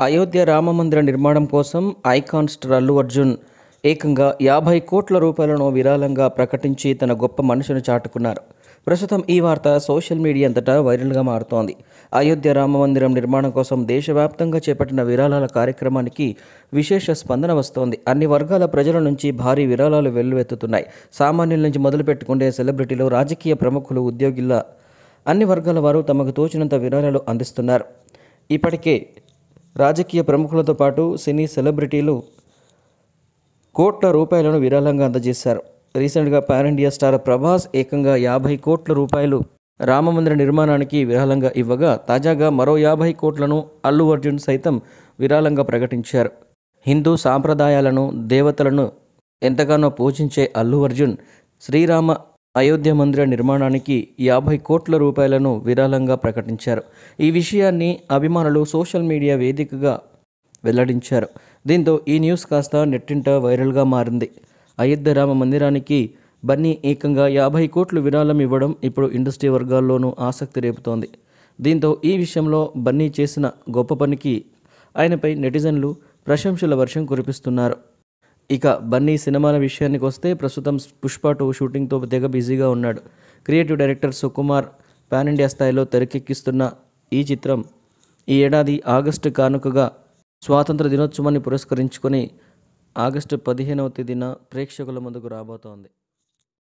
అయోధ్య రామమందిర నిర్మాణం కోసం ఐకాన్ స్టార్ అల్లు అర్జున్ ఏకంగా యాభై కోట్ల రూపాయలను విరాళంగా ప్రకటించి తన గొప్ప మనసును చాటుకున్నారు. ప్రస్తుతం ఈ వార్త సోషల్ మీడియా అంతటా వైరల్గా మారుతోంది. అయోధ్య రామమందిరం నిర్మాణం కోసం దేశవ్యాప్తంగా చేపట్టిన విరాళాల కార్యక్రమానికి విశేష స్పందన వస్తోంది. అన్ని వర్గాల ప్రజల నుంచి భారీ విరాళాలు వెల్లువెత్తుతున్నాయి. సామాన్యుల నుంచి మొదలుపెట్టుకుంటే సెలబ్రిటీలు రాజకీయ ప్రముఖులు ఉద్యోగుల అన్ని వర్గాల వారు తమకు తోచినంత విరాళాలు అందిస్తున్నారు. ఇప్పటికే రాజకీయ ప్రముఖులతో పాటు సినీ సెలబ్రిటీలు కోట్ల రూపాయలను విరాళంగా అందజేశారు. రీసెంట్గా పాన్ ఇండియా స్టార్ ప్రభాస్ ఏకంగా యాభై కోట్ల రూపాయలు రామమందిర నిర్మాణానికి విరాళంగా ఇవ్వగా తాజాగా మరో యాభై కోట్లను అల్లు అర్జున్ సైతం విరాళంగా ప్రకటించారు. హిందూ సాంప్రదాయాలను దేవతలను ఎంతగానో పూజించే అల్లు అర్జున్ శ్రీరామ అయోధ్య మందిర నిర్మాణానికి యాభై కోట్ల రూపాయలను విరాళంగా ప్రకటించారు. ఈ విషయాన్ని అభిమానులు సోషల్ మీడియా వేదికగా వెల్లడించారు. దీంతో ఈ న్యూస్ కాస్త నెట్టింట వైరల్గా మారింది. అయోధ్య రామ మందిరానికి బన్నీ ఏకంగా యాభై కోట్లు విరాళం ఇవ్వడం ఇప్పుడు ఇండస్ట్రీ వర్గాల్లోనూ ఆసక్తి రేపుతోంది. దీంతో ఈ విషయంలో బన్నీ చేసిన గొప్ప పనికి ఆయనపై నెటిజన్లు ప్రశంసల వర్షం కురిపిస్తున్నారు. ఇక బన్నీ సినిమాల విషయానికి వస్తే ప్రస్తుతం పుష్ప టూ షూటింగ్తో తెగ బిజీగా ఉన్నాడు. Creative director Sukumar pan India స్థాయిలో తెరకెక్కిస్తున్న ఈ చిత్రం ఈ ఏడాది ఆగస్టు కానుకగా స్వాతంత్ర దినోత్సవాన్ని పురస్కరించుకొని ఆగస్టు పదిహేనవ తేదీన ప్రేక్షకుల ముందుకు రాబోతోంది.